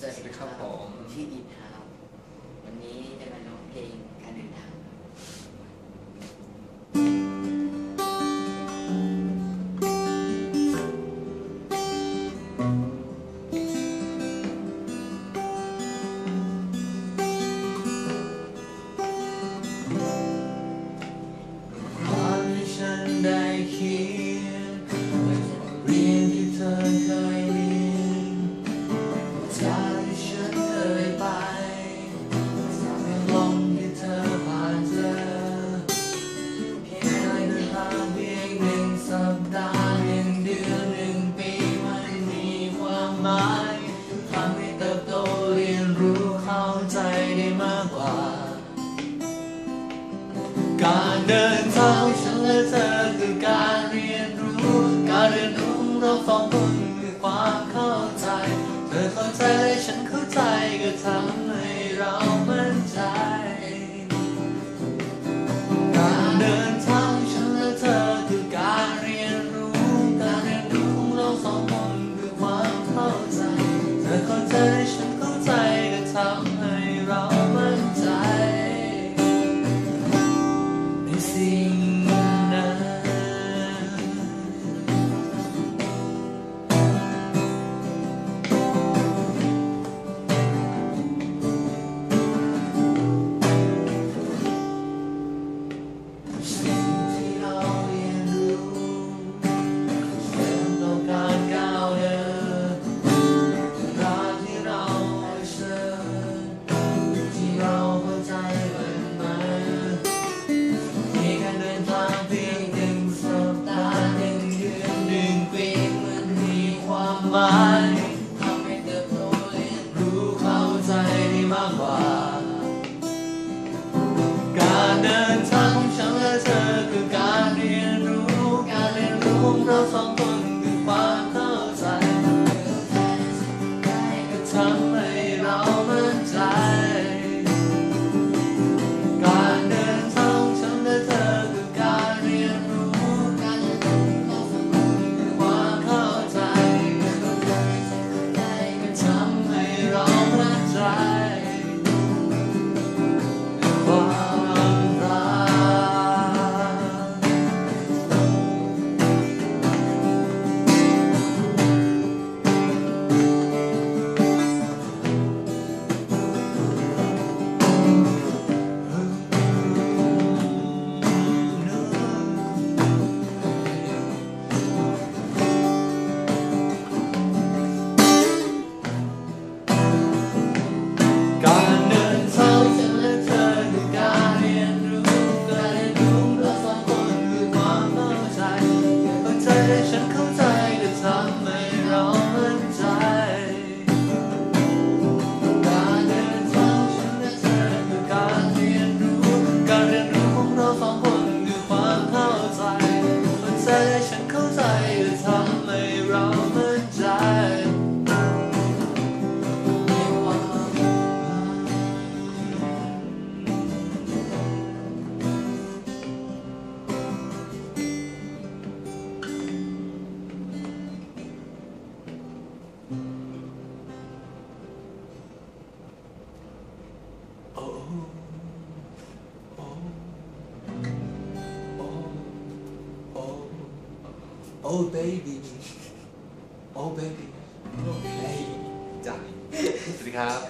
สวัสดีครับผมชื่อดีครับวันนี้จะมาร้องเพลงการเดินทางความฉันได้คิด องคนคือความเข้าใจ เธอเข้าใจและฉันเข้าใจก็ทำ Mama. ฉันเข้าใจแต่ทำให้เราม่นใจการเดินทางฉันและเธอคือการเรียนรู้ การเรียนรู้ของเราสองคนคือความเข้าใจมันใจฉันเข้าใจแต่ทำให้เรา Oh baby. Oh baby. Oh baby. จ้ะสวัสดีครับ